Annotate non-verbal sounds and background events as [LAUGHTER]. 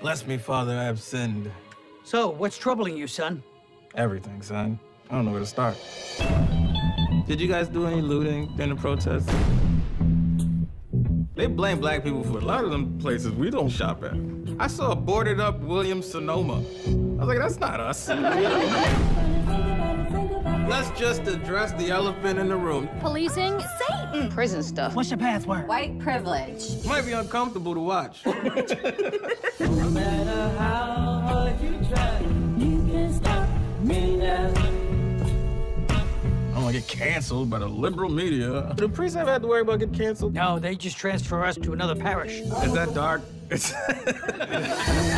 Bless me, Father, I have sinned. So, what's troubling you, son? Everything, son. I don't know where to start. Did you guys do any looting during the protests? They blame black people for a lot of them places we don't shop at. I saw a boarded up Williams Sonoma. I was like, that's not us. [LAUGHS] Let's just address the elephant in the room. Policing Satan. Prison stuff. What's your password? White privilege. Might be uncomfortable to watch. [LAUGHS] want to get canceled by the liberal media. Do priests ever have to worry about getting canceled? No, they just transfer us to another parish. Is that dark? It's- [LAUGHS]